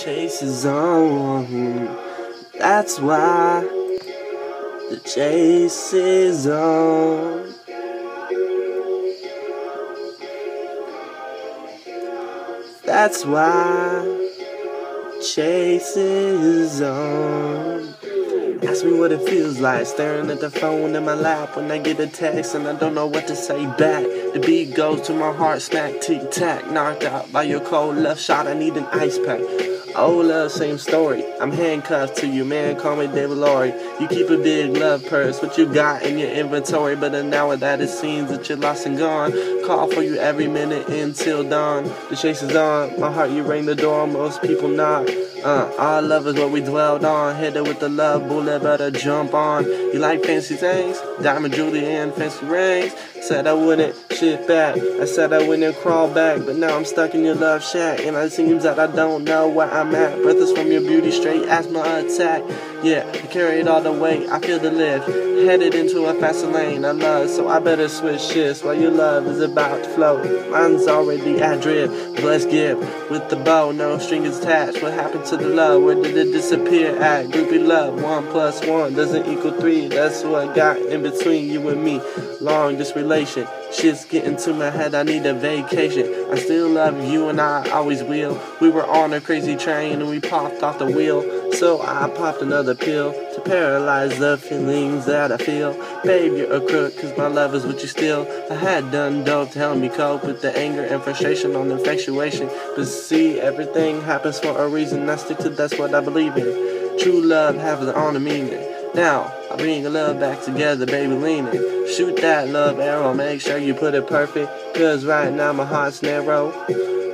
chase is on. That's why the chase is on. That's why chase is on. Ask me what it feels like staring at the phone in my lap when I get a text and I don't know what to say back. The beat goes to my heart, smack, tick tack, knocked out by your cold left shot. I need an ice pack. Oh, love, same story. I'm handcuffed to you, man. Call me David Laurie. You keep a big love purse, what you got in your inventory. But now that it seems that you're lost and gone, call for you every minute until dawn. The chase is on. My heart, you ring the door. Most people knock. Uh, our love is what we dwelled on. Hit it with the love bullet, better jump on. You like fancy things? Diamond jewelry and fancy rings. Said I wouldn't shift back. I said I wouldn't crawl back. But now I'm stuck in your love shack. And it seems that I don't know where I'm at. Breathless from your beauty, straight asthma attack. Yeah, I carry it all the way. I feel the lift. Headed into a faster lane. I love, so I better switch shifts while your love is about to flow. Mine's already at drift. Blessed gift with the bow, no strings attached. What happened to the love? Where did it disappear at? Groupie love, one plus one doesn't equal three. That's what got in between you and me. Long this relation. Shit's getting to my head, I need a vacation. I still love you and I always will. We were on a crazy train and we popped off the wheel. So I popped another pill to paralyze the feelings that I feel. Babe, you're a crook, cause my love is what you steal. I had done dope to help me cope with the anger and frustration on infatuation. But see, everything happens for a reason. I stick to that's what I believe in. True love has an honor meaning. Now, I bring your love back together, baby, leaning. Shoot that love arrow, make sure you put it perfect. Cause right now my heart's narrow.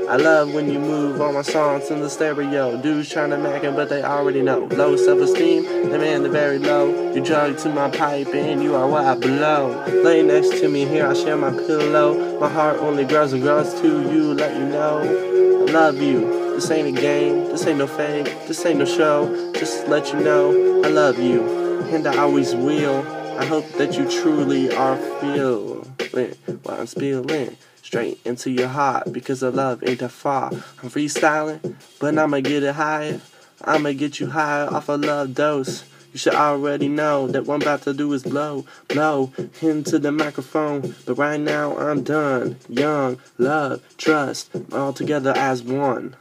I love when you move all my songs in the stereo. Dudes trying to make it, but they already know. Low self esteem, the man, the very low. You drug to my pipe, and you are what I blow. Lay next to me here, I share my pillow. My heart only grows and grows to you, let you know. I love you. This ain't a game, this ain't no fake, this ain't no show. Just let you know, I love you and I always will. I hope that you truly are feeling what I'm spilling straight into your heart because the love ain't that far. I'm freestyling, but I'ma get it higher. I'ma get you higher off a love dose. You should already know that what I'm about to do is blow, blow into the microphone. But right now I'm done. Young, love, trust, all together as one.